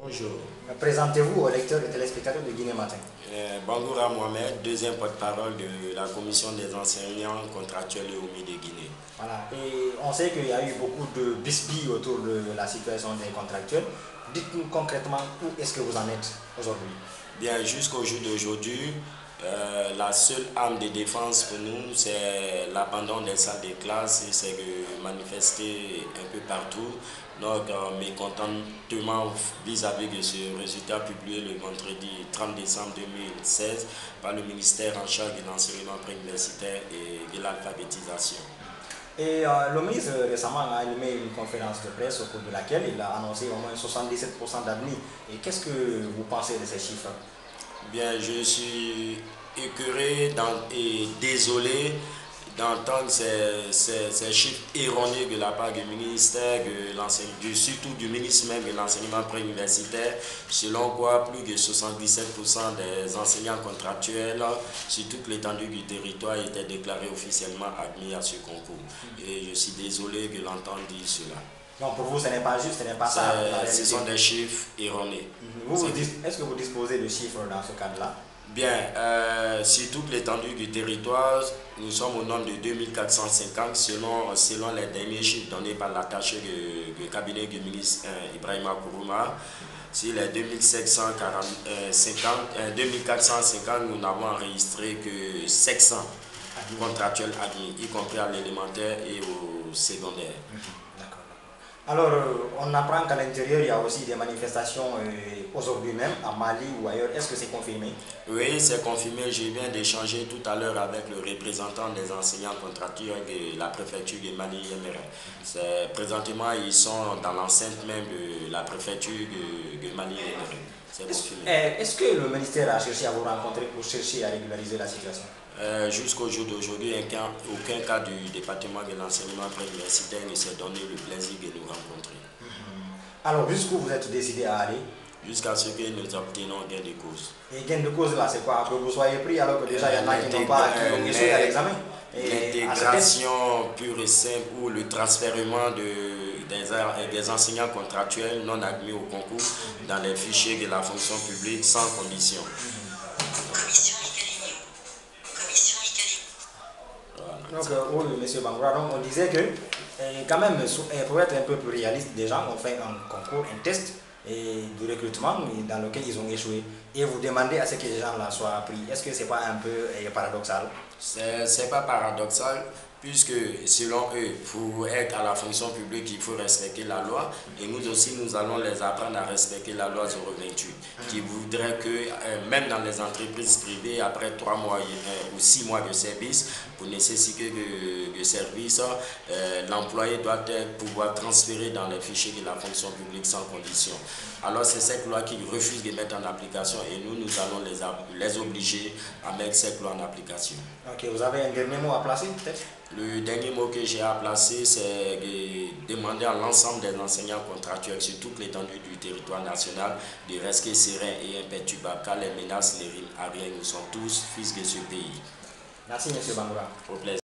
Bonjour. Présentez-vous aux lecteurs et téléspectateurs de Guinée Matin. Euh, Bangoura Mohamed, deuxième porte-parole de la commission des enseignants contractuels et omis de Guinée. Voilà. Et on sait qu'il y a eu beaucoup de bisbilles autour de la situation des contractuels. Dites-nous concrètement où est-ce que vous en êtes aujourd'hui Bien, jusqu'au jour d'aujourd'hui, euh, la seule arme de défense pour nous, c'est l'abandon des salles de classe et c'est de manifester un peu partout notre mécontentement vis-à-vis de ce résultat publié le vendredi 30 décembre 2016 par le ministère en charge de l'enseignement préuniversitaire et de l'alphabétisation. Et euh, le ministre récemment a animé une conférence de presse au cours de laquelle il a annoncé au moins 77% d'admis. Et qu'est-ce que vous pensez de ces chiffres? Bien, je suis écœuré et désolé d'entendre ces, chiffres erronés de la part du ministère, de surtout du ministre même de l'enseignement préuniversitaire, selon quoi plus de 77% des enseignants contractuels sur toute l'étendue du territoire étaient déclarés officiellement admis à ce concours. Et je suis désolé de l'entendre dire cela. Donc pour vous, ce n'est pas juste, ce n'est pas ça. Ce sont des chiffres erronés. Est-ce que vous disposez de chiffres dans ce cadre-là? Bien, euh, sur toute l'étendue du territoire, nous sommes au nombre de 2450 selon, selon les derniers chiffres donnés par l'attaché du, cabinet du ministre euh, Ibrahim Kourouma. Sur les 2450, euh, nous n'avons enregistré que 700 contractuels admis, y compris à l'élémentaire et au secondaire. Alors, euh, on apprend qu'à l'intérieur, il y a aussi des manifestations euh, aujourd'hui même, à Mali ou ailleurs. Est-ce que c'est confirmé? Oui, c'est confirmé. Je viens d'échanger tout à l'heure avec le représentant des enseignants contractuels de la préfecture de Mali MRN. Présentement, ils sont dans l'enceinte même de la préfecture de, de Mali C'est confirmé. Eh, est-ce que le ministère a cherché à vous rencontrer pour chercher à régulariser la situation? Euh, jusqu'au jour d'aujourd'hui, aucun cas du département de l'enseignement préuniversitaire ne s'est donné le plaisir de nous rencontrer. Mhm. Alors, jusqu'où vous êtes décidé à aller? Jusqu'à ce que nous obtenions gain de cause. Et gain de cause, là, c'est quoi? Que vous soyez pris alors que déjà, il y en a qui n'ont pas qui ont échoué à l'examen L'intégration pure et simple ou le transfèrement de, des, des, enseignants contractuels non admis au concours dans les fichiers de la fonction publique sans condition. Donc, euh, oui, M. Bangoura, donc on disait que, euh, quand même, euh, pour être un peu plus réaliste, déjà, on fait un concours, un test et, du recrutement dans lequel ils ont échoué. Et vous demandez à ce que les gens-là soient pris. Est-ce que ce n'est pas un peu paradoxal? C'est pas paradoxal puisque selon eux, pour être à la fonction publique, il faut respecter la loi. Et nous aussi, nous allons les apprendre à respecter la loi 028, qui voudrait que, euh, même dans les entreprises privées, après trois mois euh, ou six mois de service, pour nécessiter de, de service, euh, l'employé doit pouvoir transférer dans les fichiers de la fonction publique sans condition. Alors c'est cette loi qui refuse de mettre en application et nous, nous allons les, les obliger à mettre cette loi en application. Ok, vous avez un dernier mot à placer peut-être? Le dernier mot que j'ai à placer, c'est de demander à l'ensemble des enseignants contractuels sur toute l'étendue du territoire national de rester sereins et imperturbables car les menaces, les rimes arrière, nous sommes tous fils de ce pays. Merci, M. Bangoura. Au plaisir.